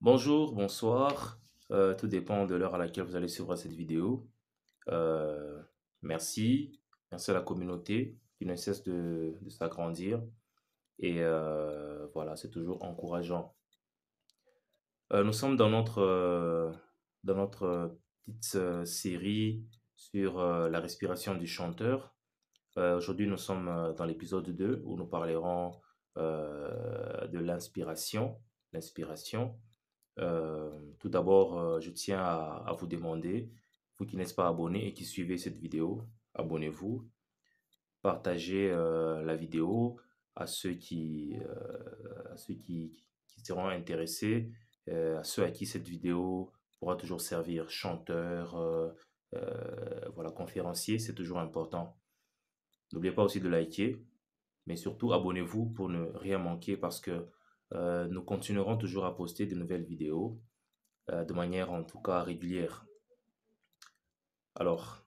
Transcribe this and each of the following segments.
Bonjour, bonsoir, euh, tout dépend de l'heure à laquelle vous allez suivre cette vidéo. Euh, merci, merci à la communauté qui ne cesse de, s'agrandir et euh, voilà, c'est toujours encourageant. Nous sommes dans notre, dans notre petite série sur la respiration du chanteur. Aujourd'hui, nous sommes dans l'épisode 2 où nous parlerons de l'inspiration. L'inspiration. Euh, tout d'abord, euh, je tiens à, vous demander, vous qui n'êtes pas abonné et qui suivez cette vidéo, abonnez-vous, partagez euh, la vidéo à ceux qui, ceux qui, seront intéressés, à ceux à qui cette vidéo pourra toujours servir, chanteur, euh, euh, voilà, conférencier, c'est toujours important. N'oubliez pas aussi de liker, mais surtout abonnez-vous pour ne rien manquer parce que euh, nous continuerons toujours à poster de nouvelles vidéos euh, de manière en tout cas régulière. Alors,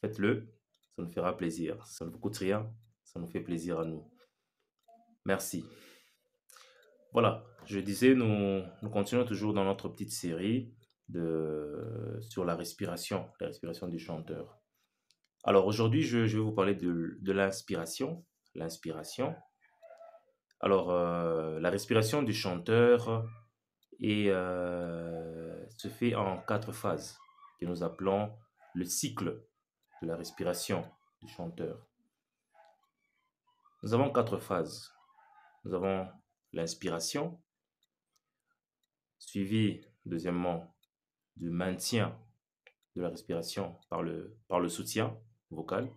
faites-le, ça nous fera plaisir. Ça ne vous coûte rien, ça nous fait plaisir à nous. Merci. Voilà, je disais, nous, continuons toujours dans notre petite série de, sur la respiration, la respiration du chanteur. Alors aujourd'hui, je, je vais vous parler de, de l'inspiration. L'inspiration. Alors, euh, la respiration du chanteur euh, se fait en quatre phases que nous appelons le cycle de la respiration du chanteur. Nous avons quatre phases. Nous avons l'inspiration, suivie deuxièmement du maintien de la respiration par le soutien vocal.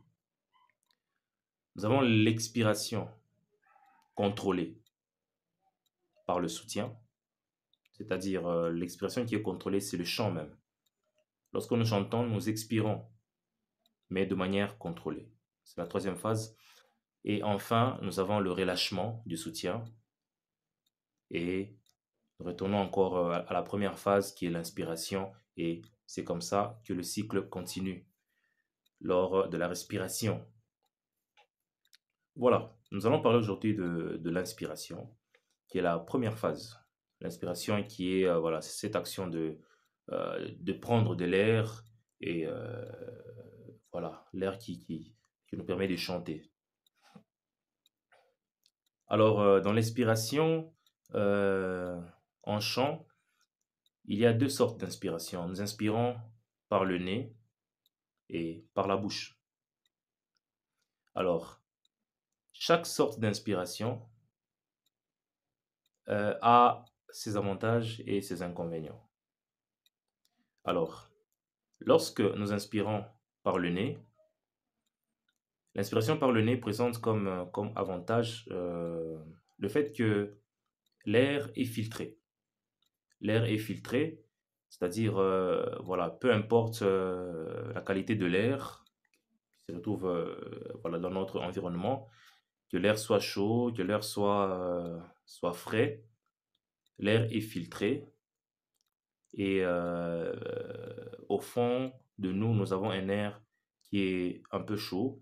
Nous avons l'expiration contrôlée par le soutien, c'est-à-dire euh, l'expiration qui est contrôlée, c'est le chant même. Lorsque nous chantons, nous expirons, mais de manière contrôlée. C'est la troisième phase. Et enfin, nous avons le relâchement du soutien. Et retournons encore euh, à la première phase qui est l'inspiration. Et c'est comme ça que le cycle continue lors de la respiration. Voilà, nous allons parler aujourd'hui de, de l'inspiration, qui est la première phase. L'inspiration qui est euh, voilà, cette action de, euh, de prendre de l'air et euh, voilà, l'air qui, qui, qui nous permet de chanter. Alors, dans l'expiration, euh, en chant, il y a deux sortes d'inspiration. Nous inspirons par le nez et par la bouche. Alors, chaque sorte d'inspiration euh, a ses avantages et ses inconvénients. Alors, lorsque nous inspirons par le nez, l'inspiration par le nez présente comme, euh, comme avantage euh, le fait que l'air est filtré. L'air est filtré, c'est-à-dire, voilà, peu importe la qualité de l'air qui se retrouve voilà, dans notre environnement, que l'air soit chaud, que l'air soit, euh, frais, l'air est filtré et euh, au fond de nous, nous avons un air qui est un peu chaud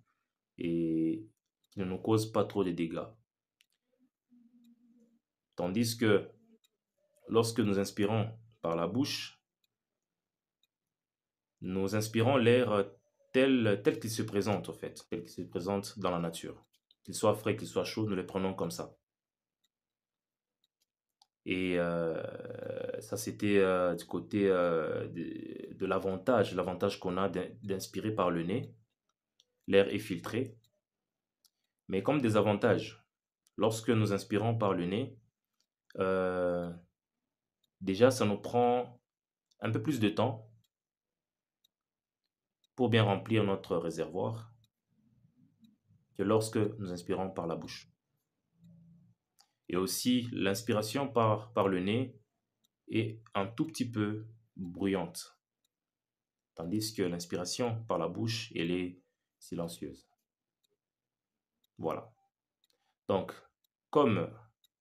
et ne nous cause pas trop de dégâts. Tandis que lorsque nous inspirons par la bouche, nous inspirons l'air tel, tel qu'il se présente, en fait, tel qu'il se présente dans la nature. Qu'il soit frais, qu'il soit chaud, nous le prenons comme ça. Et euh, ça, c'était euh, du côté euh, de, de l'avantage, l'avantage qu'on a d'in- d'inspirer par le nez. L'air est filtré. Mais comme désavantage, lorsque nous inspirons par le nez, déjà, ça nous prend un peu plus de temps pour bien remplir notre réservoir que lorsque nous inspirons par la bouche. Et aussi, l'inspiration par, le nez est un tout petit peu bruyante, tandis que l'inspiration par la bouche, elle est silencieuse. Voilà. Donc, comme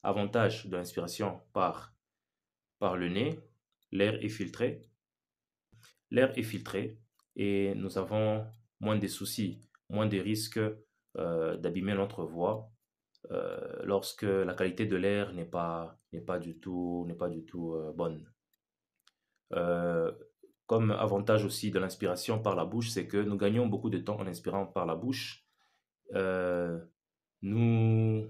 avantage de l'inspiration par, par le nez, l'air est filtré. L'air est filtré et nous avons moins de soucis, moins de risques d'abîmer notre voix euh, lorsque la qualité de l'air n'est pas, n'est pas du tout, n'est pas du tout euh, bonne. Euh, comme avantage aussi de l'inspiration par la bouche, c'est que nous gagnons beaucoup de temps en inspirant par la bouche. nous,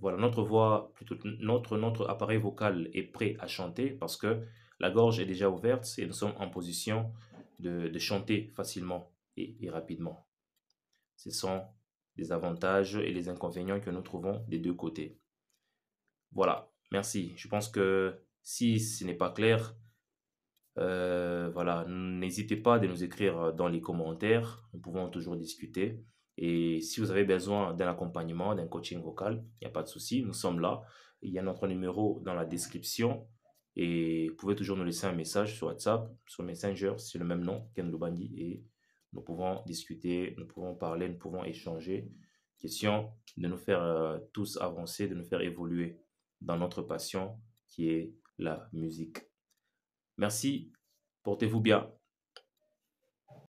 voilà, notre voix, plutôt notre, notre appareil vocal est prêt à chanter parce que la gorge est déjà ouverte et nous sommes en position de, de chanter facilement et, et rapidement. Ce sont les avantages et les inconvénients que nous trouvons des deux côtés. Voilà, merci. Je pense que si ce n'est pas clair, euh, voilà, n'hésitez pas de nous écrire dans les commentaires. Nous pouvons toujours discuter. Et si vous avez besoin d'un accompagnement, d'un coaching vocal, il n'y a pas de souci, nous sommes là. Il y a notre numéro dans la description. Et vous pouvez toujours nous laisser un message sur WhatsApp, sur Messenger, c'est le même nom, Ken Lubandi. Et nous pouvons discuter, nous pouvons parler, nous pouvons échanger. Question de nous faire euh, tous avancer, de nous faire évoluer dans notre passion qui est la musique. Merci, portez-vous bien.